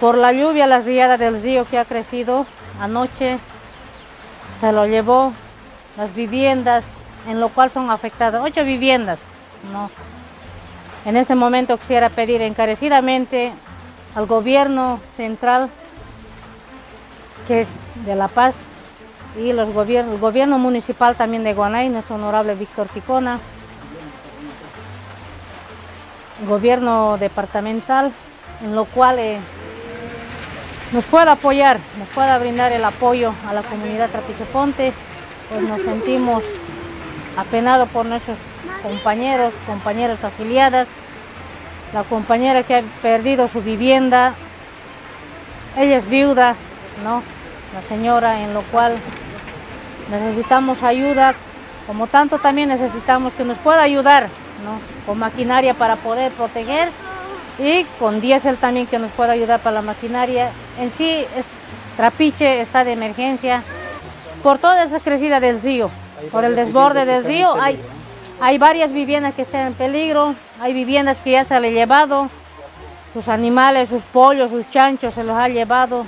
Por la lluvia, la riada del río que ha crecido anoche, se lo llevó las viviendas, en lo cual son afectadas ocho viviendas. ¿no? En este momento quisiera pedir encarecidamente al gobierno central, que es de La Paz, y los gobiernos, el gobierno municipal también de Guanay, nuestro honorable Víctor Ticona, gobierno departamental, en lo cual eh, nos pueda apoyar, nos pueda brindar el apoyo a la comunidad Trapiche pues nos sentimos apenados por nuestros compañeros, compañeras afiliadas, la compañera que ha perdido su vivienda, ella es viuda, ¿no? La señora, en lo cual necesitamos ayuda, como tanto también necesitamos que nos pueda ayudar, ¿no? Con maquinaria para poder proteger y con diésel también que nos pueda ayudar para la maquinaria. En sí, Trapiche está de emergencia por toda esa crecida del río, por el desborde del río. Hay, hay varias viviendas que están en peligro, hay viviendas que ya se han llevado, sus animales, sus pollos, sus chanchos se los ha llevado.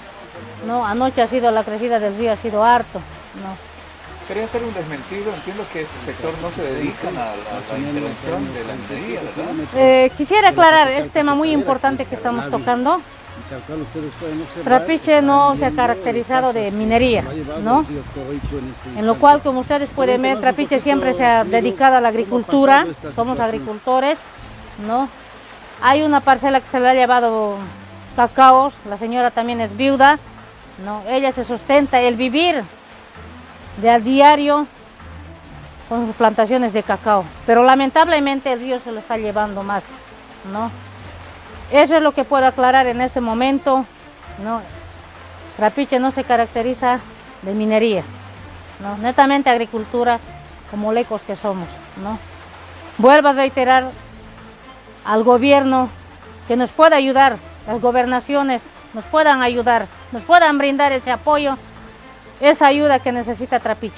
¿no? Anoche ha sido la crecida del río, ha sido harto. ¿no? Quería hacer un desmentido, entiendo que este sector no se dedica a, la intervención de la minería, ¿verdad? Eh, quisiera aclarar este tema muy importante que estamos tocando. Trapiche no se ha caracterizado de minería, ¿no? En lo cual, como ustedes pueden ver, Trapiche siempre se ha dedicado a la agricultura, somos agricultores, ¿no? Hay una parcela que se le ha llevado cacaos, la señora también es viuda, ¿no? Ella se sustenta, el vivir de a diario con sus plantaciones de cacao. Pero lamentablemente el río se lo está llevando más, ¿no? Eso es lo que puedo aclarar en este momento, ¿no? Rapiche no se caracteriza de minería, ¿no? Netamente agricultura como lecos que somos, ¿no? Vuelvo a reiterar al gobierno que nos pueda ayudar, las gobernaciones nos puedan ayudar, nos puedan brindar ese apoyo esa ayuda que necesita Trapiche.